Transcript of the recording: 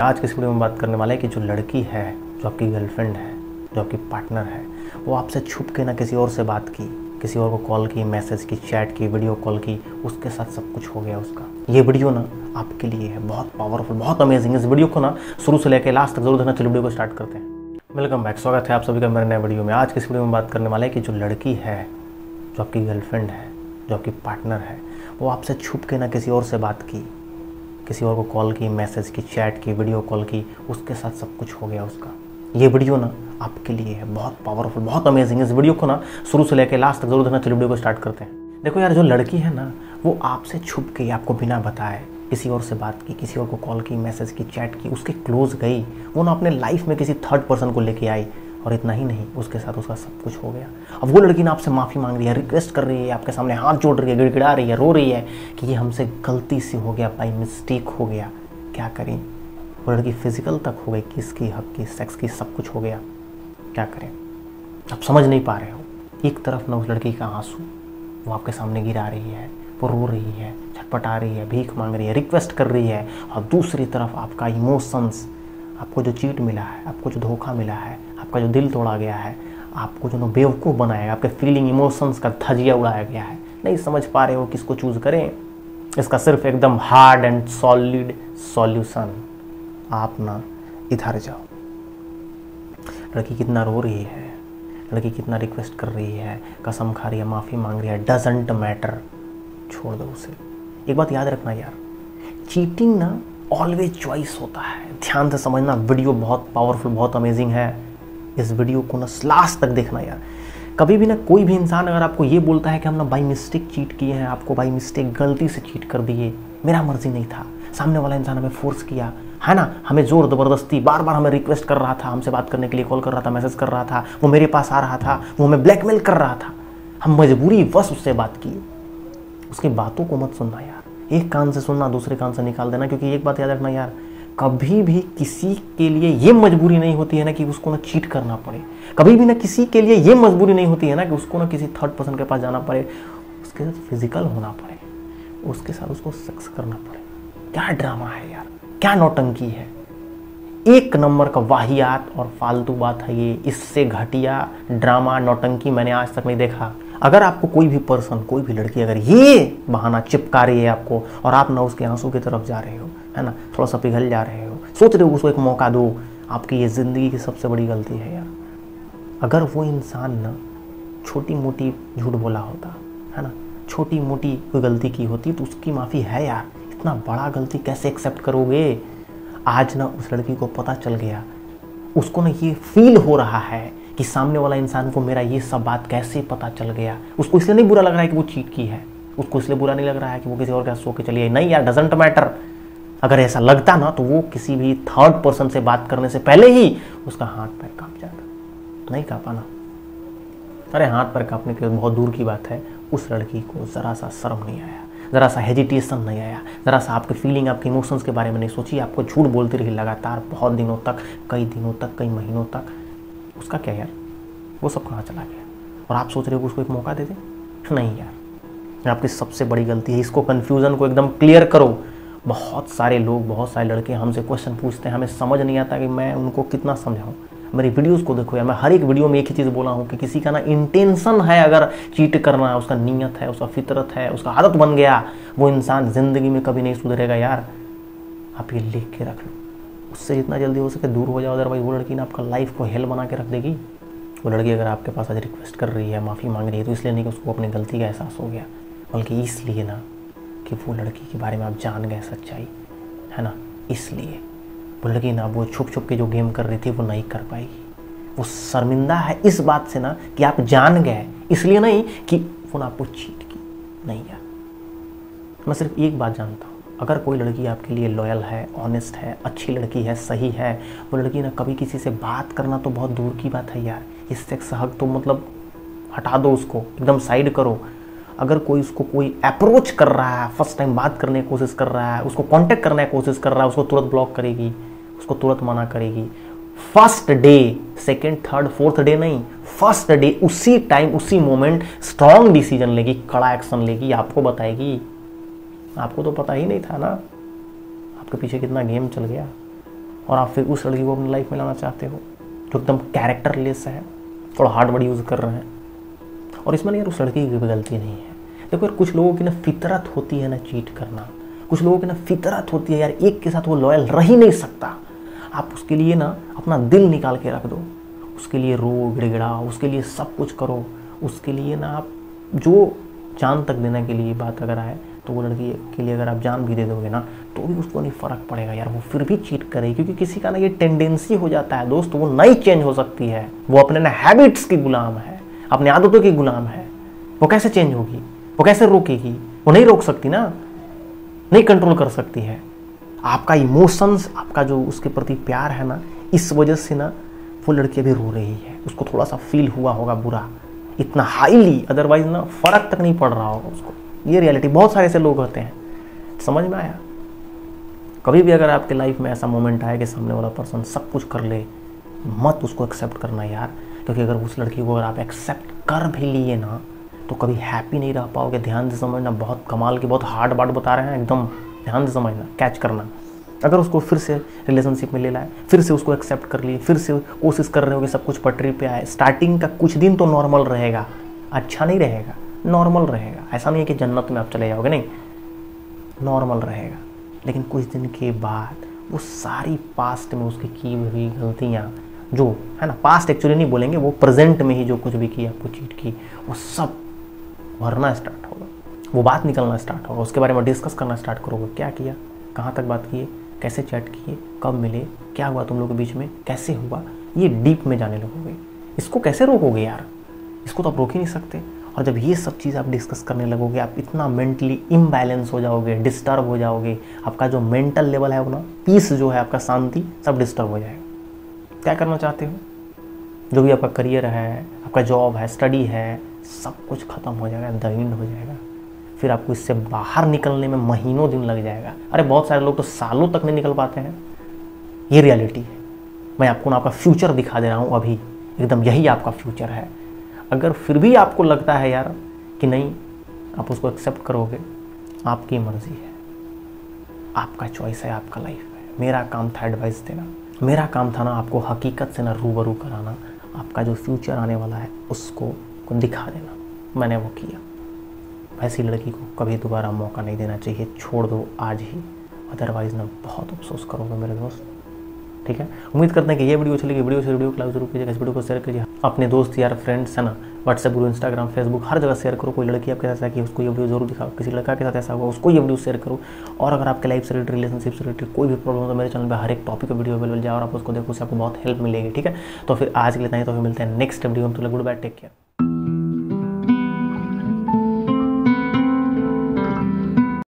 आज की इस वीडियो में बात करने वाला है कि जो लड़की है, जो आपकी गर्लफ्रेंड है, जो आपकी पार्टनर है, वो आपसे छुप के ना किसी और से बात की, किसी और को कॉल की मैसेज की चैट की वीडियो कॉल की, उसके साथ सब कुछ हो गया उसका। ये वीडियो ना आपके लिए है, बहुत पावरफुल बहुत अमेजिंग इस वीडियो को ना शुरू से लेकर लास्ट तक ज़रूर देखना चलो वीडियो को स्टार्ट करते हैं। वेलकम बैक स्वागत है आप सभी का मेरे नए वीडियो में। आज की इस वीडियो में बात करने वाला है कि जो लड़की है, जो आपकी गर्लफ्रेंड है, जो आपकी पार्टनर है, वो आपसे छुप के ना किसी और से बात की किसी और को कॉल की, मैसेज की, चैट की, वीडियो कॉल की, उसके साथ सब कुछ हो गया उसका। ये वीडियो ना आपके लिए है, बहुत पावरफुल बहुत अमेजिंग इस वीडियो को ना शुरू से लेकर लास्ट तक ज़रूर देखना चलो वीडियो को स्टार्ट करते हैं। देखो यार, जो लड़की है ना, वो आपसे छुप के आपको बिना बताए। किसी और से बात की, किसी और को कॉल की मैसेज की चैट की, उसके क्लोज गई। वो ना अपने लाइफ में किसी थर्ड पर्सन को लेके आई। और इतना ही नहीं, उसके साथ उसका सब कुछ हो गया। अब वो लड़की ना आपसे माफ़ी मांग रही है रिक्वेस्ट कर रही है, आपके सामने हाथ जोड़ रही है, गिड़गिड़ा रही है, रो रही है कि ये हमसे गलती से हो गया बाई मिस्टेक हो गया। क्या करें? वो लड़की फ़िज़िकल तक हो गई, किसकी हक की सेक्स की सब कुछ हो गया। क्या करें? आप समझ नहीं पा रहे हो। एक तरफ़ ना उस लड़की का आँसू, वो आपके सामने गिरा रही है, वो रो रही है छटपटा रही है, भीख मांग रही है रिक्वेस्ट कर रही है, और दूसरी तरफ़ आपका इमोशंस आपको जो चीट मिला है, आपको जो धोखा मिला है आपका जो दिल तोड़ा गया है, आपको जो बेवकूफ़ बनाया गया आपके फीलिंग इमोशंस का धजिया उड़ाया गया है। नहीं समझ पा रहे हो किसको चूज़ करें? इसका सिर्फ़ एकदम हार्ड एंड सॉलिड सॉल्यूशन आप ना इधर जाओ। लड़की कितना रो रही है। लड़की कितना रिक्वेस्ट कर रही है। कसम खा रही है, माफ़ी मांग रही है डजेंट मैटर छोड़ दो उसे। एक बात याद रखना यार। चीटिंग ना ऑलवेज चॉइस होता है। ध्यान से समझना वीडियो बहुत पावरफुल बहुत अमेजिंग है। इस वीडियो को ना लास्ट तक देखना यार। कभी भी ना कोई भी इंसान अगर आपको ये बोलता है कि हम ना बाई मिस्टेक चीट किए हैं, आपको बाई मिस्टेक गलती से चीट कर दिए, मेरा मर्ज़ी नहीं था। सामने वाला इंसान हमें फोर्स किया, है ना? हमें ज़ोर ज़बरदस्ती बार बार हमें रिक्वेस्ट कर रहा था, हमसे बात करने के लिए कॉल कर रहा था मैसेज कर रहा था, वो मेरे पास आ रहा था, वो हमें ब्लैकमेल कर रहा था। हम मजबूरी बस उससे बात किए उसकी बातों को मत सुनना यार। एक कान से सुनना, दूसरे कान से निकाल देना, क्योंकि एक बात याद रखना यार कभी भी किसी के लिए ये मजबूरी नहीं होती है ना कि उसको ना चीट करना पड़े। कभी भी ना किसी के लिए ये मजबूरी नहीं होती है ना कि उसको ना किसी थर्ड पर्सन के पास जाना पड़े। उसके साथ फ़िज़िकल होना पड़े। उसके साथ उसको सेक्स करना पड़े। क्या ड्रामा है यार? क्या नौटंकी है? एक नंबर का वाहियात और फालतू बात है ये। इससे घटिया ड्रामा नौटंकी मैंने आज तक नहीं देखा। अगर आपको कोई भी पर्सन कोई भी लड़की अगर ये बहाना चिपका रही है आपको और आप ना उसके आँसू की तरफ़ जा रहे हो है ना? थोड़ा सा पिघल जा रहे हो। सोच रहे हो उसको एक मौका दो। आपकी ये ज़िंदगी की सबसे बड़ी गलती है यार। अगर वो इंसान ना छोटी मोटी झूठ बोला होता, है ना? छोटी मोटी कोई गलती की होती तो उसकी माफ़ी है यार। इतना बड़ा गलती कैसे एक्सेप्ट करोगे? आज ना उस लड़की को पता चल गया। उसको ना ये फील हो रहा है कि सामने वाला इंसान को मेरा ये सब बात कैसे पता चल गया। उसको इसलिए नहीं बुरा लग रहा है कि वो चीट की है। उसको इसलिए बुरा नहीं लग रहा है कि वो किसी और का सो के चली चलिए नहीं यार डजेंट मैटर अगर ऐसा लगता ना तो वो किसी भी थर्ड पर्सन से बात करने से पहले ही उसका हाथ पैर काँप जाता। नहीं कांपा ना अरे हाथ पैर कांपने की बहुत दूर की बात है। उस लड़की को ज़रा सा शर्म नहीं आया, ज़रा सा हेजिटेशन नहीं आया, ज़रा सा आपके फीलिंग आपके इमोशंस के बारे में नहीं सोची, आपको झूठ बोलती रही लगातार, बहुत दिनों तक, कई दिनों तक, कई महीनों तक। उसका क्या यार? वो सब कहाँ चला गया? और आप सोच रहे हो उसको एक मौका दे दें? नहीं यार। आपकी सबसे बड़ी गलती है इसको कन्फ्यूज़न को एकदम क्लियर करो। बहुत सारे लोग, बहुत सारे लड़के हमसे क्वेश्चन पूछते हैं। हमें समझ नहीं आता कि मैं उनको कितना समझाऊँ। मेरी वीडियोस को देखो यार, मैं हर एक वीडियो में एक ही चीज़ बोला हूँ कि किसी का ना इंटेंशन है अगर चीट करना है उसका नीयत है, उसका फितरत है, उसका आदत बन गया, वो इंसान ज़िंदगी में कभी नहीं सुधरेगा यार। आप ये लिख के रख लो। उससे जितना जल्दी हो सके दूर हो जाओ अदरवाइज़ वो लड़की ना आपका लाइफ को हेल बना के रख देगी। वो लड़की अगर आपके पास आज रिक्वेस्ट कर रही है, माफ़ी मांग रही है तो इसलिए नहीं कि उसको अपनी गलती का एहसास हो गया, बल्कि इसलिए ना। कि वो लड़की के बारे में आप जान गए सच्चाई, है ना? इसलिए। वो लड़की ना वो छुप छुप के जो गेम कर रही थी, वो नहीं कर पाएगी। वो शर्मिंदा है इस बात से ना कि आप जान गए। इसलिए नहीं कि वो ना आपको चीट की नहीं यार। मैं सिर्फ़ एक बात जानता हूँ। अगर कोई लड़की आपके लिए लॉयल है ऑनेस्ट है, अच्छी लड़की है, सही है, वो लड़की ना कभी किसी से बात करना तो बहुत दूर की बात है यार। इस सेक्स हक तो मतलब हटा दो उसको, एकदम साइड करो। अगर कोई उसको कोई अप्रोच कर रहा है फ़र्स्ट टाइम बात करने की कोशिश कर रहा है, उसको कांटेक्ट करने की कोशिश कर रहा है, उसको तुरंत ब्लॉक करेगी, उसको तुरंत मना करेगी। First day second third fourth day नहीं फ़र्स्ट डे उसी टाइम उसी मोमेंट स्ट्रॉन्ग डिसीज़न लेगी, कड़ा एक्शन लेगी, आपको बताएगी। आपको तो पता ही नहीं था ना, आपके पीछे कितना गेम चल गया। और आप फिर उस लड़की को अपनी लाइफ में लाना चाहते हो, जो एकदम कैरेक्टर लेस है, थोड़ा हार्ड वर्ड यूज़ कर रहे हैं। और इसमें यार उस लड़की की भी गलती नहीं है। देखो यार, कुछ लोगों की ना फितरत होती है ना चीट करना। कुछ लोगों की ना फितरत होती है यार, एक के साथ वो लॉयल रह ही नहीं सकता। आप उसके लिए ना अपना दिल निकाल के रख दो। उसके लिए रो गिड़गिड़ा उसके लिए सब कुछ करो। उसके लिए ना आप जो जान तक देने के लिए बात अगर आए तो वो लड़की के लिए अगर आप जान भी दे दोगे ना तो भी उसको नहीं फ़र्क पड़ेगा यार। वो फिर भी चीट करेगी क्योंकि किसी का ना ये टेंडेंसी हो जाता है दोस्त, वो नहीं चेंज हो सकती है। वो अपने ना हैबिट्स की गुलाम है। अपने आदतों की गुलाम है। वो कैसे चेंज होगी? वो कैसे रोकेगी? वो नहीं रोक सकती ना? नहीं कंट्रोल कर सकती है। आपका इमोशंस आपका जो उसके प्रति प्यार है ना, इस वजह से ना, वो लड़की अभी रो रही है। उसको थोड़ा सा फील हुआ होगा बुरा। इतना हाईली अदरवाइज़ ना, फ़र्क तक नहीं पड़ रहा होगा उसको। ये रियलिटी बहुत सारे ऐसे लोग होते हैं। समझ में आया? कभी भी अगर आपके लाइफ में ऐसा मोमेंट आए कि सामने वाला पर्सन सब कुछ कर ले, मत उसको एक्सेप्ट करना यार। क्योंकि अगर उस लड़की को अगर आप एक्सेप्ट कर भी लिए ना तो कभी हैप्पी नहीं रह पाओगे। ध्यान से समझना, बहुत कमाल की, बहुत हार्ड बात बता रहे हैं, एकदम ध्यान से समझना कैच करना। अगर उसको फिर से रिलेशनशिप में ले लाए फिर से उसको एक्सेप्ट कर लिए, फिर से कोशिश कर रहे हो कि सब कुछ पटरी पे आए स्टार्टिंग का कुछ दिन तो नॉर्मल रहेगा। अच्छा नहीं रहेगा नॉर्मल रहेगा। ऐसा नहीं है कि जन्नत में आप चले जाओगे, नहीं। नॉर्मल रहेगा। लेकिन कुछ दिन के बाद वो सारी पास्ट में उसकी की हुई गलतियाँ जो, है ना पास्ट एक्चुअली नहीं बोलेंगे, वो प्रेजेंट में ही जो कुछ भी किया आपको चीट की, वो सब भरना स्टार्ट होगा। वो बात निकलना स्टार्ट होगा, उसके बारे में डिस्कस करना स्टार्ट करोगे, क्या किया, कहाँ तक बात किए, कैसे चैट किए, कब मिले, क्या हुआ तुम लोग के बीच में, कैसे हुआ, ये डीप में जाने लगोगे। इसको कैसे रोकोगे यार? इसको तो आप रोक ही नहीं सकते। और जब ये सब चीज़ आप डिस्कस करने लगोगे, आप इतना मेंटली इम्बैलेंस हो जाओगे डिस्टर्ब हो जाओगे, आपका जो मेंटल लेवल है वो ना पीस जो है, आपका शांति सब डिस्टर्ब हो जाएगा। क्या करना चाहते हो? जो भी आपका करियर है, आपका जॉब है स्टडी है, सब कुछ ख़त्म हो जाएगा दहीन हो जाएगा। फिर आपको इससे बाहर निकलने में महीनों दिन लग जाएगा। अरे, बहुत सारे लोग तो सालों तक नहीं निकल पाते हैं। ये रियलिटी है। मैं आपको ना आपका फ्यूचर दिखा दे रहा हूँ अभी। एकदम यही आपका फ्यूचर है। अगर फिर भी आपको लगता है यार कि नहीं, आप उसको एक्सेप्ट करोगे, आपकी मर्ज़ी है। आपका चॉइस है, आपका लाइफ है। मेरा काम था एडवाइस देना। मेरा काम था ना आपको हकीकत से ना रूबरू कराना। आपका जो फ्यूचर आने वाला है, उसको दिखा देना। मैंने वो किया। ऐसी लड़की को कभी दोबारा मौका नहीं देना चाहिए। छोड़ दो आज ही। अदरवाइज़ ना बहुत अफसोस करूँगा मेरे दोस्त। ठीक है? उम्मीद करते हैं कि ये वीडियो चलेगी वीडियो से वीडियो को लाइक ज़रूर कीजिएगा। इस वीडियो को शेयर कीजिए अपने दोस्त, यार फ्रेंड्स है ना? व्हाट्सएप ग्रुप इंस्टाग्राम फेसबुक हर जगह शेयर करो। कोई लड़की आपके साथ ऐसा कि उसको ये वीडियो ज़रूर दिखाओ। किसी लड़का के साथ ऐसा हुआ उसको ये वीडियो शेयर करो। और अगर आपके लाइफ से रिलेटेड रिलेशनशिप से रिलेटेड कोई भी प्रॉब्लम हो तो मेरे चैनल पर हर एक टॉपिक का वीडियो अवेलेबल जाए और आप उसको देखो, उससे आपको बहुत हेल्प मिलेगी, ठीक है? तो फिर आज के लिए तो फिर मिलते हैं नेक्स्ट वीडियो में। तो गुड बाय टेक केयर